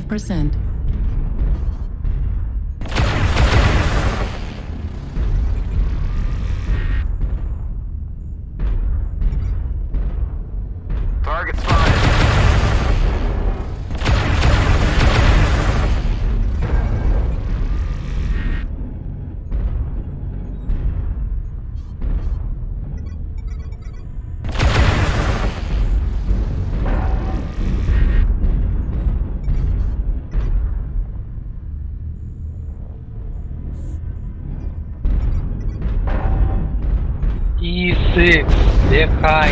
5%. 别开。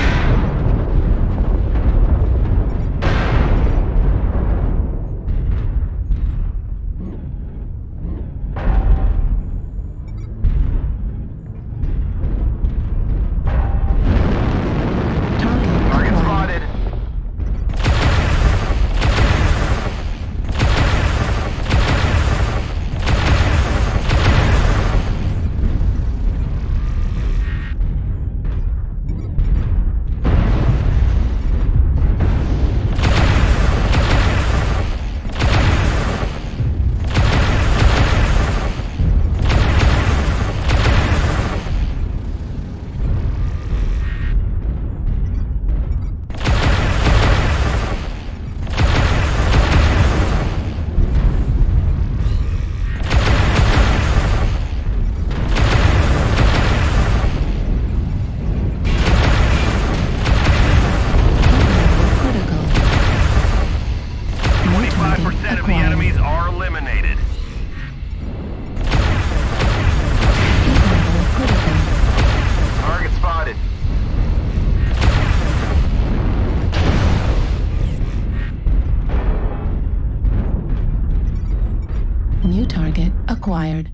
Acquired.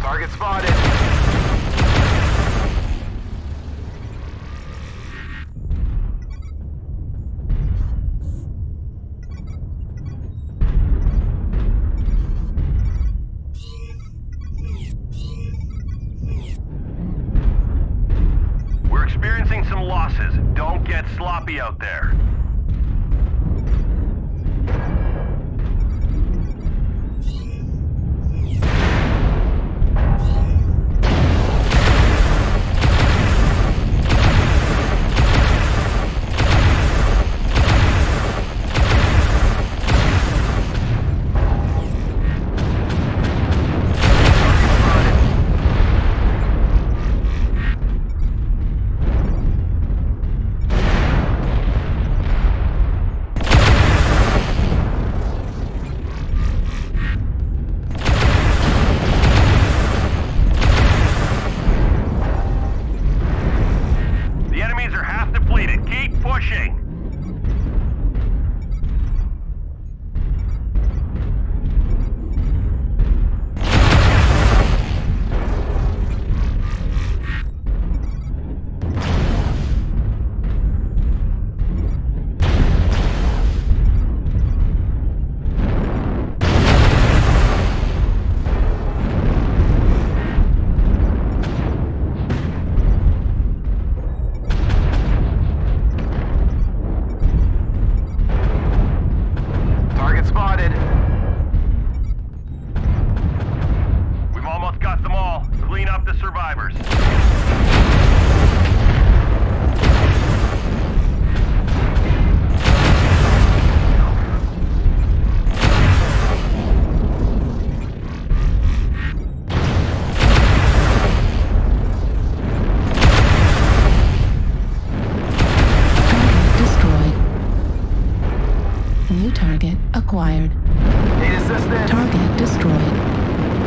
Target spotted. We're experiencing some losses. Don't get sloppy out there. New target acquired. Target destroyed.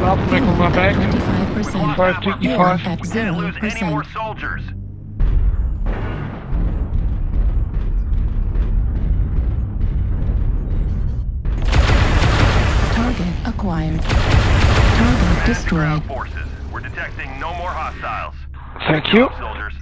Laten we nog maar Fuel at bij. 25%. Five to Fuel five. at We can't lose any more 0%. soldiers. Target acquired. Target destroyed. forces. We're detecting no more hostiles. Thank you. Soldiers.